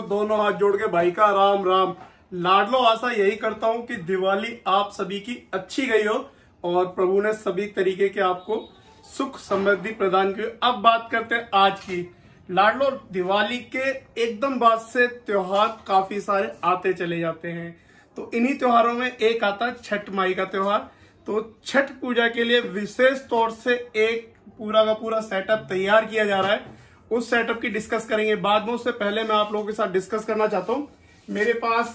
दोनों हाथ जोड़ के भाई का राम राम। लाडलो, आशा यही करता हूँ कि दिवाली आप सभी की अच्छी गई हो और प्रभु ने सभी तरीके के आपको सुख समृद्धि प्रदान की। अब बात करते हैं आज की। लाडलो, दिवाली के एकदम बाद से त्योहार काफ़ी सारे आते चले जाते हैं। तो इन्हीं त्योहारों में एक आता है छठ माई का त्योहार। तो छठ पूजा के लिए विशेष तौर से एक पूरा का पूरा सेटअप तैयार किया जा रहा है। उस सेटअप की डिस्कस करेंगे। बाद में उससे पहले मैं आप लोगों के साथ डिस्कस करना चाहता हूँ। मेरे पास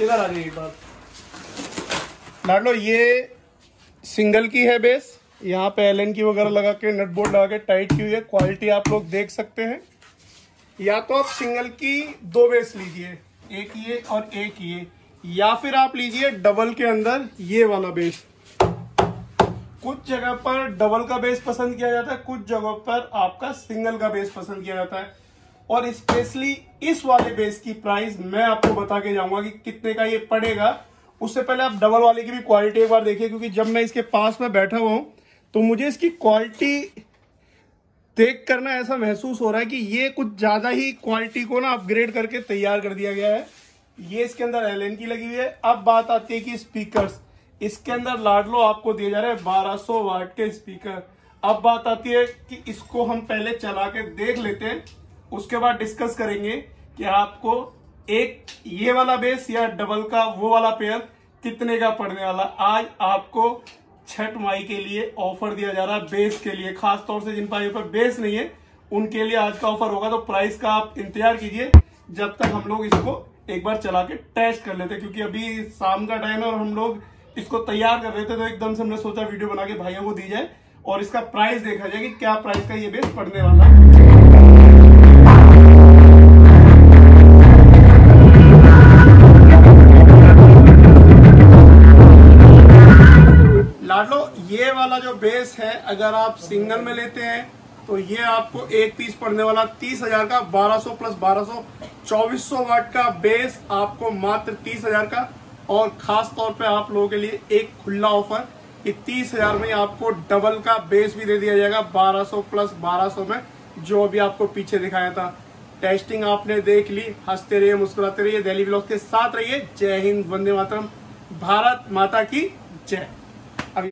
इधर आ जाइए बात लाडलो ये सिंगल की है बेस यहाँ पे एल की वगैरह लगा के नट बोर्ड लगा के टाइट की हुई है। क्वालिटी आप लोग देख सकते हैं। या तो आप सिंगल की दो बेस लीजिए। एक ये और एक ये। या फिर आप लीजिए डबल के अंदर ये वाला बेस। कुछ जगह पर डबल का बेस पसंद किया जाता है, कुछ जगह पर आपका सिंगल का बेस पसंद किया जाता है। और स्पेशली इस वाले बेस की प्राइस मैं आपको बता के जाऊँगा कि कितने का ये पड़ेगा। उससे पहले आप डबल वाले की भी क्वालिटी एक बार देखिए, क्योंकि जब मैं इसके पास में बैठा हुआ हूँ तो मुझे इसकी क्वालिटी देख करना ऐसा महसूस हो रहा है कि ये कुछ ज़्यादा ही क्वालिटी को ना अपग्रेड करके तैयार कर दिया गया है। ये इसके अंदर एल की लगी हुई है। अब बात आती है कि स्पीकर्स इसके अंदर लाडलो आपको दिए जा रहे हैं 1200 वाट के स्पीकर अब बात आती है कि इसको हम पहले चला के देख लेते हैं। उसके बाद डिस्कस करेंगे कि आपको एक ये वाला बेस या डबल का वो वाला पेयर कितने का पड़ने वाला। आज आपको छठ माई के लिए ऑफ़र दिया जा रहा है बेस के लिए। खास तौर से जिन पाइयों पर बेस नहीं है, उनके लिए आज का ऑफ़र होगा। तो प्राइस का आप इंतज़ार कीजिए जब तक हम लोग इसको एक बार चला के टेस्ट कर लेते, क्योंकि अभी शाम का टाइम है और हम लोग इसको तैयार कर रहे थे तो एकदम से हमने सोचा वीडियो बना के भाइयों को दी जाए और इसका प्राइस देखा जाए कि क्या प्राइस का ये बेस पड़ने वाला है। लाडलो, ये वाला जो बेस है, अगर आप सिंगल में लेते हैं तो ये आपको एक पीस पड़ने वाला तीस हज़ार का, बारह सौ प्लस बारह सौ, चौबीस सौ वाट का बेस आपको मात्र तीस हज़ार का। और खास तौर पे आप लोगों के लिए एक खुला ऑफ़र कि तीस हज़ार में आपको डबल का बेस भी दे दिया जाएगा, बारह 1200 प्लस बारह 1200 में, जो अभी आपको पीछे दिखाया था। टेस्टिंग आपने देख ली, हँसते रहिए, मुस्कुराते रहिए, दिल्ली ब्लॉग के साथ रहिए। जय हिंद, वंदे मातरम, भारत माता की जय।